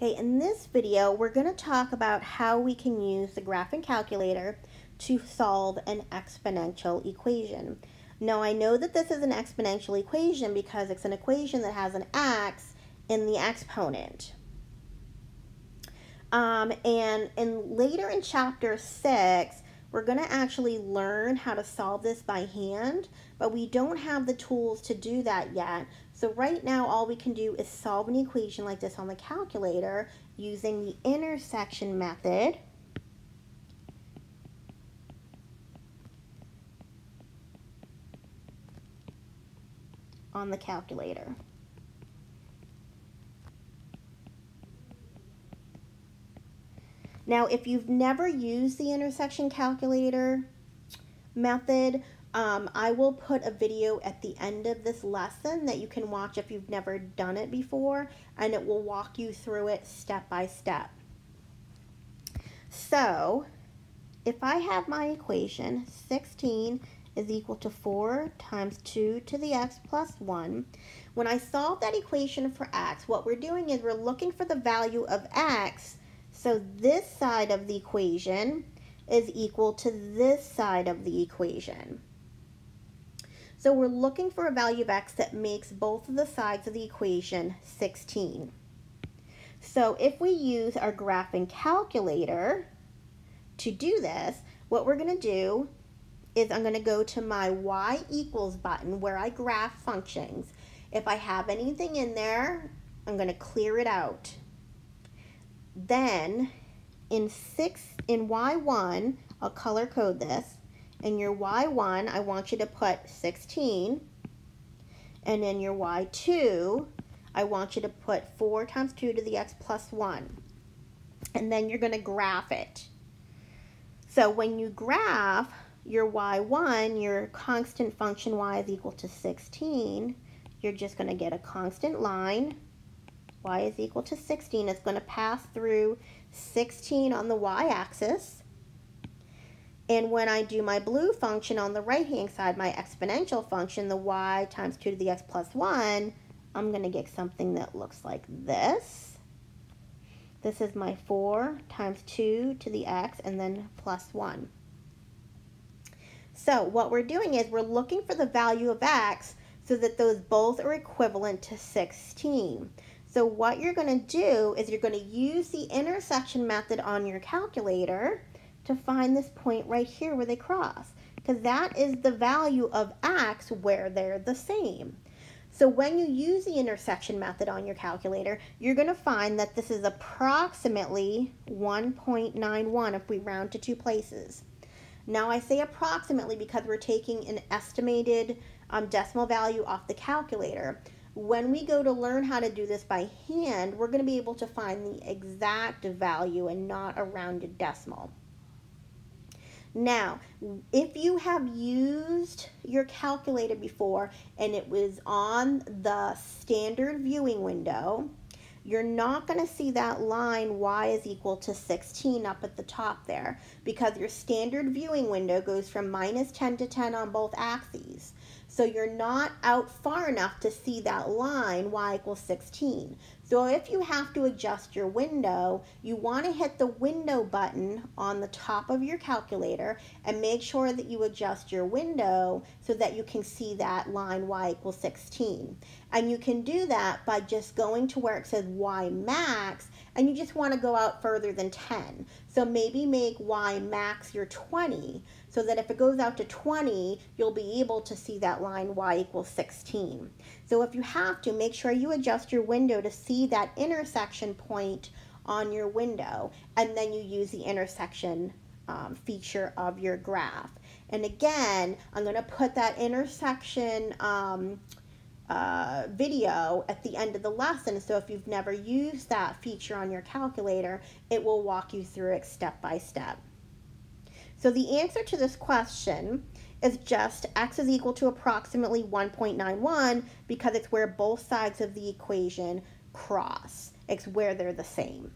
Okay, in this video, we're going to talk about how we can use the graphing calculator to solve an exponential equation. Now, I know that this is an exponential equation because it's an equation that has an x in the exponent. Um, and, in later in chapter 6, we're going to actually learn how to solve this by hand, but we don't have the tools to do that yet. So right now, all we can do is solve an equation like this on the calculator using the intersection method. on the calculator. Now, if you've never used the intersection calculator method, um, I will put a video at the end of this lesson that you can watch if you've never done it before, and it will walk you through it step by step. So, if I have my equation, 16 is equal to 4 times 2 to the x plus 1. When I solve that equation for x, what we're doing is we're looking for the value of x so this side of the equation is equal to this side of the equation. So we're looking for a value of x that makes both of the sides of the equation 16. So if we use our graphing calculator to do this, what we're going to do is I'm going to go to my y equals button where I graph functions. If I have anything in there, I'm going to clear it out. Then in six in Y1, I'll color code this. In your Y1, I want you to put 16. And in your Y2, I want you to put 4 times 2 to the x plus 1. And then you're going to graph it. So when you graph your y1, your constant function y is equal to 16, you're just going to get a constant line y is equal to 16. It's going to pass through 16 on the y-axis. And when I do my blue function on the right-hand side, my exponential function, the y times 2 to the x plus 1, I'm going to get something that looks like this. This is my 4 times 2 to the x and then plus 1. So what we're doing is we're looking for the value of x so that those both are equivalent to 16. So what you're going to do is you're going to use the intersection method on your calculator to find this point right here where they cross because that is the value of x where they're the same. So when you use the intersection method on your calculator, you're going to find that this is approximately 1.91 if we round to two places. Now I say approximately because we're taking an estimated um, decimal value off the calculator. When we go to learn how to do this by hand, we're going to be able to find the exact value and not a rounded decimal. Now, if you have used your calculator before and it was on the standard viewing window, you're not going to see that line y is equal to 16 up at the top there because your standard viewing window goes from minus 10 to 10 on both axes. So you're not out far enough to see that line y equals 16. So if you have to adjust your window, you want to hit the window button on the top of your calculator and make sure that you adjust your window so that you can see that line y equals 16. And you can do that by just going to where it says y max and you just want to go out further than 10. So maybe make y max your 20 so that if it goes out to 20, you'll be able to see that line y equals 16. So if you have to, make sure you adjust your window to see that intersection point on your window, and then you use the intersection um, feature of your graph. And again, I'm going to put that intersection um, uh, video at the end of the lesson. So if you've never used that feature on your calculator, it will walk you through it step by step. So the answer to this question is just x is equal to approximately 1.91 because it's where both sides of the equation cross. It's where they're the same.